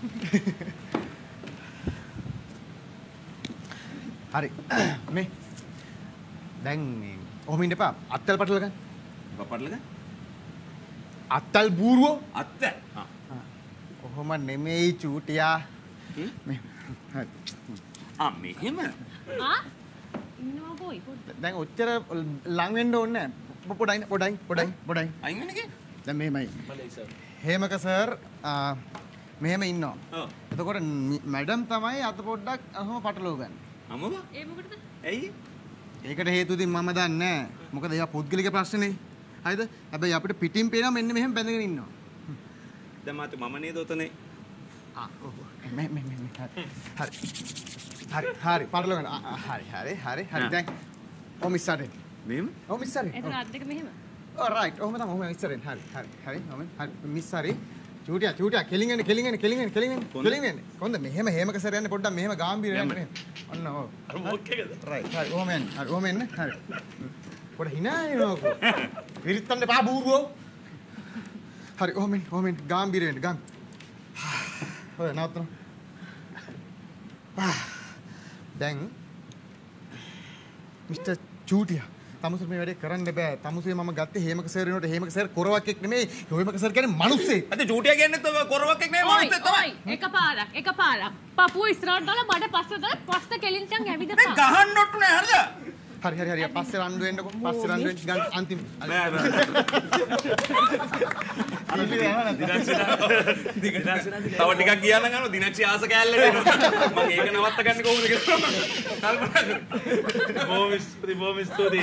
හරි. මේ. දැන් මේ ඔහොම ඉන්න එපා. අත්තල් පටල ගන්න. පපටලක අත්තල් බූරුවෝ? අත්ත. ආ. ඔහොම නෙමෙයි චූටියා. හ්ම්? මේ හරි. ආ මෙහෙම. ආ ඉන්නවා බොයි පොඩ්ඩක්. දැන් ඔච්චර ලං වෙන්න ඕනේ නැහැ. පොඩයි පොඩයි පොඩයි පොඩයි අයින් වෙන එක දැන් මෙහෙමයි. හේමක සර් ආ, මෙහෙම ඉන්නවා ඔව් එතකොට මැඩම් තමයි අත පොඩ්ඩක් අහම පටලව ගන්න අමව ඒ මොකටද? ඇයි ඒකට හේතු ඉතින් මම දන්නේ නැහැ. මොකද ඒවා පුද්ගලික ප්‍රශ්නේ. හරිද? හැබැයි අපිට පිටින් පේනවා මෙන්න මෙහෙම බැඳගෙන ඉන්නවා. දැන් මාත් මම නේද උතනේ ආ ඔව්. මෙ මෙ මෙ හරි. හරි. හරි හරි පටලව ගන්න. හරි හරි හරි හරි දැන් ඔහොම ඉස්සරහින්. මෙහෙම ඔහොම ඉස්සරහින්. එතන අත් දෙක මෙහෙම. ඔව් රයිට්. ඔහොම තමයි ඔහොම ඉස්සරහින්. හරි හරි හරි. ඔහොම හරි මිස් හරි. චූටියා චූටියා කෙලින් එන්නේ කෙලින් එන්නේ කෙලින් එන්නේ කෙලින් එන්නේ කොන්ද? මෙහෙම හේමක සර් යන්නේ පොඩ්ඩක් මෙහෙම ගාම්භීර යන්න. ඔන්න ඔව්. අර මොක් එකද? රයිට් හරි ඔහොම එන්න. හරි ඔහොම එන්න. හරි. පොඩ hina එනවකෝ. විරිත්තන්න එපා බූරුවෝ. හරි ඔහොම එන්න ඔහොම එන්න ගාම්භීර වෙන්න ගම්. ඔය නවත්තන. දැන් මිස්ටර් චූටියා තමුසේ මේ වැඩේ කරන්න බෑ. තමුසේ මම ගත්තේ හේමක සර් වෙනකොට හේමක සර් කොරවක් එක් නෙමෙයි. හේමක සර් කියන්නේ මිනිස්සෙක්. අද චූටියා කියන්නේ තව කොරවක් එක් නේ ඔයි මනුස්සයෙක් තමයි එකපාරක් එකපාරක්. පපුව ඉස්සරහට දාලා බඩ පස්සට දාලා පස්ස කෙලින්චන් මේ ඇවිදපන්. ගහන්න ඔට්ටු නෑ හරිද හරි හරි හරි පස්සේ රණ්ඩු වෙන්නකො. පස්සේ රණ්ඩු වෙන්න ගන්න අන්තිම. බෑ බෑ තව ටිකක් ගියා නම් අර දිනක්ෂි ආස කෑල්ලට එනවා මම ඒක නවත්ත ගන්න කොහොමද කියලා කල්පනා කරා බොහොම ස්තුතියි බොහොම ස්තුතියි